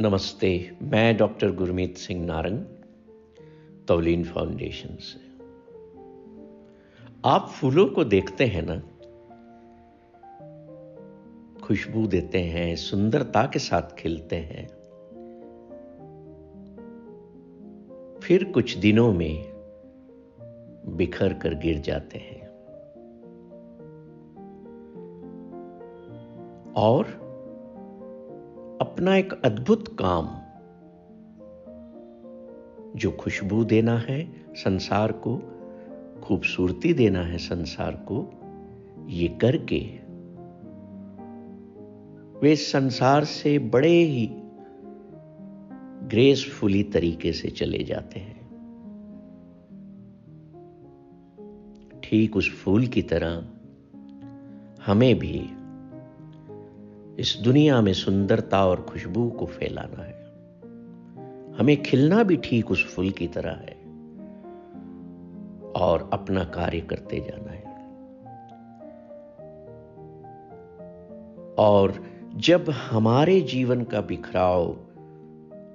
नमस्ते, मैं doctor Gurmeet Singh Narang, Tavleen foundation से। आप फूलों को देखते हैं ना? खुशबू देते हैं, सुंदरता के साथ खिलते हैं। फिर कुछ दिनों में बिखर कर गिर जाते हैं। और अपना एक अद्भुत काम जो खुशबू देना है संसार को, खूबसूरती देना है संसार को, ये करके वे संसार से बड़े ही ग्रेसफुली तरीके से चले जाते हैं। ठीक उस फूल की तरह हमें भी इस दुनिया में सुंदरता और खुशबू को फैलाना है। हमें खिलना भी ठीक उस फूल की तरह है और अपना कार्य करते जाना है। और जब हमारे जीवन का बिखराव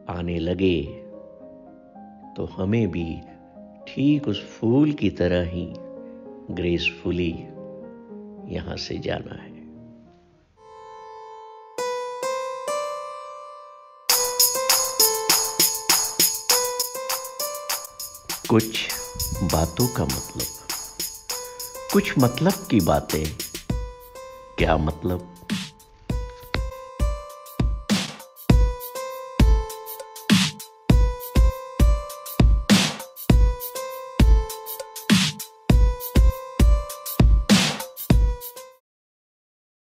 आने लगे तो हमें भी ठीक उस फूल की तरह ही ग्रेसफुली यहाँ से जाना है। कुछ बातों का मतलब। कुछ मतलब की बातें। क्या मतलब?